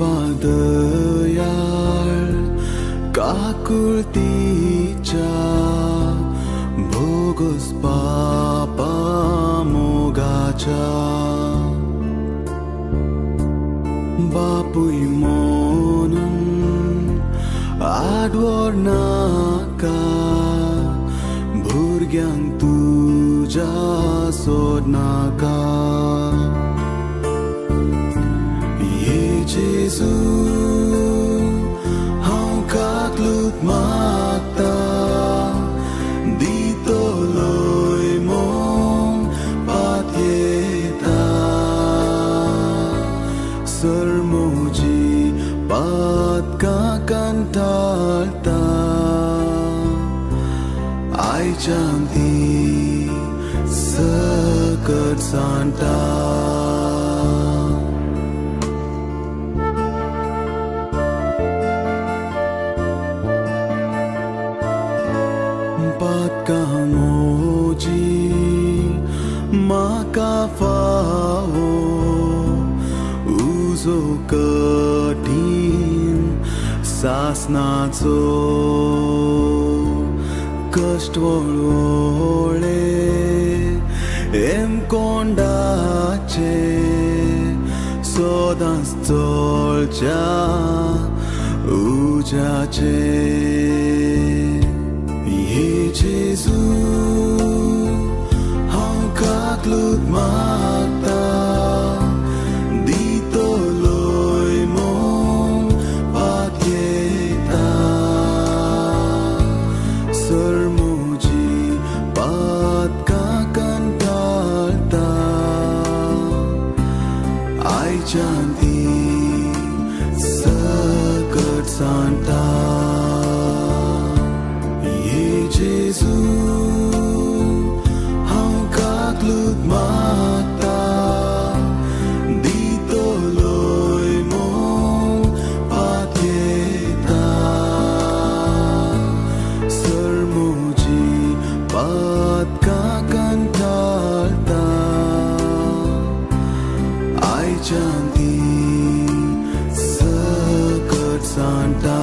वादयाळ काकुळतीच्या भोगोस पापा मोगाच्या बापूय मोनून आडवोर नाका। तुजा तुज्या सोडनाका Giêsu hau các lút mát ta, đi tô lôi mong ba thế ta sơ mô chi ca can ta, ai chẳng thì sơ cơn san ta. uzo कठीण सासनाचो कष्ट वळवळे M कोंडाचे सोदांच चोळच्या उजाचे ये जेजू हांव काकलूत मागता 爱占一。जानती सकट सांटा